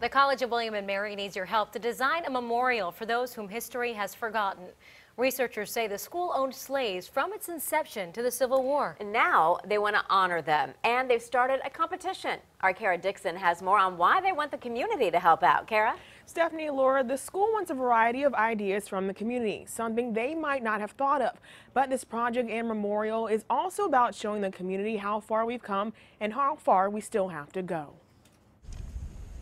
The College of William and Mary needs your help to design a memorial for those whom history has forgotten. Researchers say the school owned slaves from its inception to the Civil War. And now they want to honor them, and they've started a competition. Our Kara Dixon has more on why they want the community to help out. Kara? Stephanie Laura, the school wants a variety of ideas from the community, something they might not have thought of. But this project and memorial is also about showing the community how far we've come and how far we still have to go.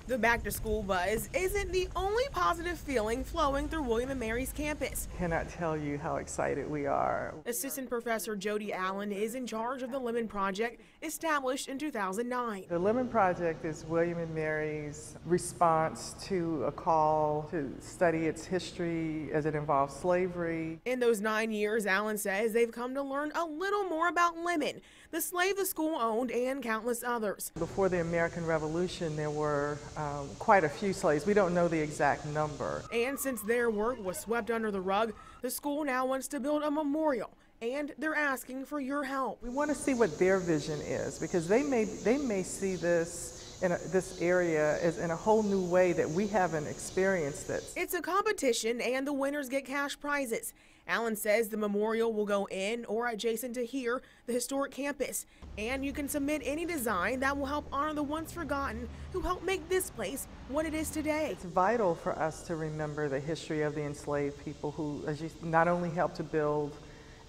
The back to school buzz isn't the only positive feeling flowing through William & Mary's campus. Cannot tell you how excited we are. Assistant Professor Jody Allen is in charge of the Lemon Project, established in 2009. The Lemon Project is William & Mary's response to a call to study its history as it involves slavery. In those nine years, Allen says they've come to learn a little more about Lemon, the slave the school owned, and countless others. Before the American Revolution, there were um, quite a few slaves. We don't know the exact number. And since their work was swept under the rug, the school now wants to build a memorial and they're asking for your help. We want to see what their vision is because they may they may see this in a, this area is in a whole new way that we haven't experienced it. It's a competition and the winners get cash prizes. Allen says the memorial will go in or adjacent to here, the historic campus. And you can submit any design that will help honor the once forgotten who helped make this place what it is today. It's vital for us to remember the history of the enslaved people who as you, not only helped to build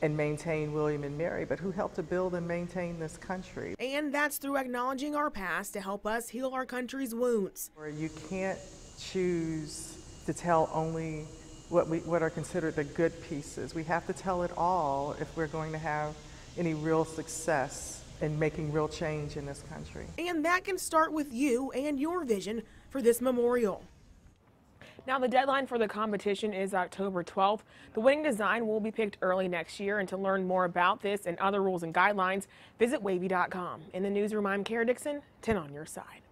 and maintain William and Mary, but who helped to build and maintain this country. And that's through acknowledging our past to help us heal our country's wounds. You can't choose to tell only what, we, what are considered the good pieces. We have to tell it all if we're going to have any real success in making real change in this country. And that can start with you and your vision for this memorial. Now, the deadline for the competition is October 12th. The winning design will be picked early next year. And to learn more about this and other rules and guidelines, visit wavy.com. In the newsroom, I'm Kara Dixon, 10 on your side.